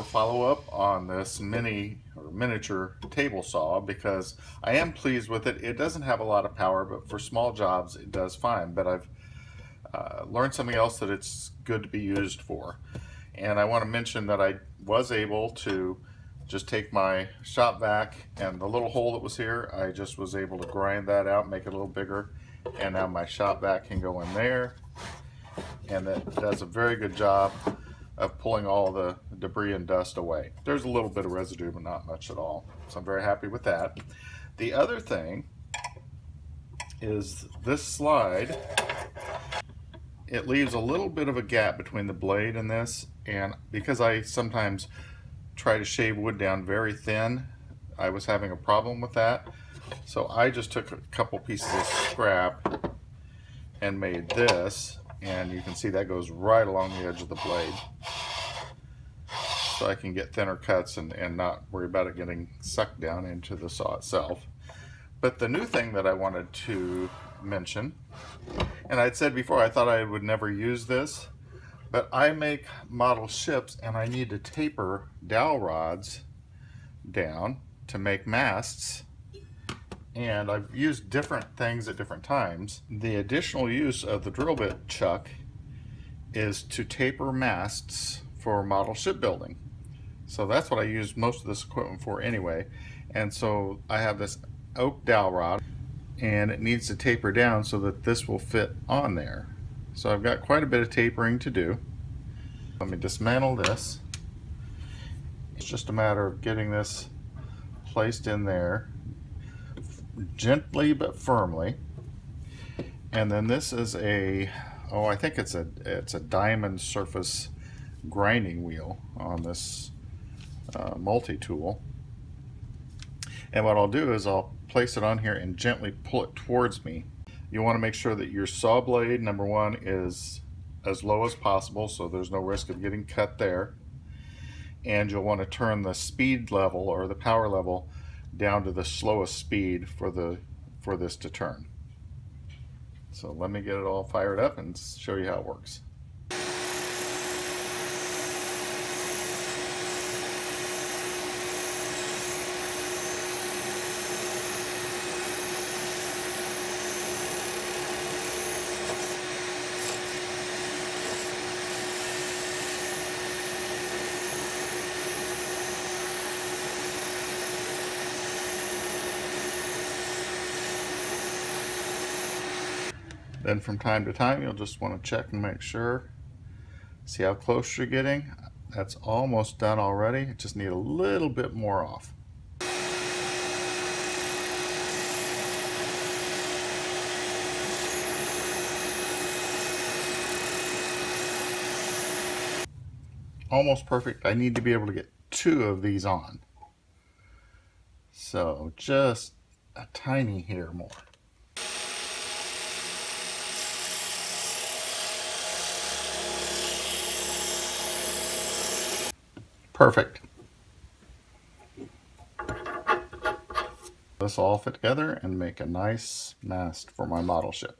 up on this mini or miniature table saw because I am pleased with it. It doesn't have a lot of power, but for small jobs it does fine. But I've uh, learned something else that it's good to be used for. And I want to mention that I was able to just take my shop vac and the little hole that was here, I just was able to grind that out, make it a little bigger. And now my shop vac can go in there. And that does a very good job of pulling all the debris and dust away. There's a little bit of residue, but not much at all. So I'm very happy with that. The other thing is this slide, it leaves a little bit of a gap between the blade and this. And because I sometimes try to shave wood down very thin, I was having a problem with that. So I just took a couple pieces of scrap and made this and you can see that goes right along the edge of the blade so I can get thinner cuts and, and not worry about it getting sucked down into the saw itself. But the new thing that I wanted to mention, and I'd said before I thought I would never use this, but I make model ships and I need to taper dowel rods down to make masts and I've used different things at different times. The additional use of the drill bit chuck is to taper masts for model shipbuilding. So that's what I use most of this equipment for anyway. And so I have this oak dowel rod and it needs to taper down so that this will fit on there. So I've got quite a bit of tapering to do. Let me dismantle this. It's just a matter of getting this placed in there gently but firmly. And then this is a, oh, I think it's a, it's a diamond surface grinding wheel on this uh, multi-tool. And what I'll do is I'll place it on here and gently pull it towards me. You want to make sure that your saw blade, number one, is as low as possible so there's no risk of getting cut there. And you'll want to turn the speed level or the power level down to the slowest speed for the for this to turn. So let me get it all fired up and show you how it works. Then from time to time, you'll just want to check and make sure. See how close you're getting? That's almost done already. Just need a little bit more off. Almost perfect. I need to be able to get two of these on. So just a tiny hair more. Perfect. This all fit together and make a nice mast for my model ship.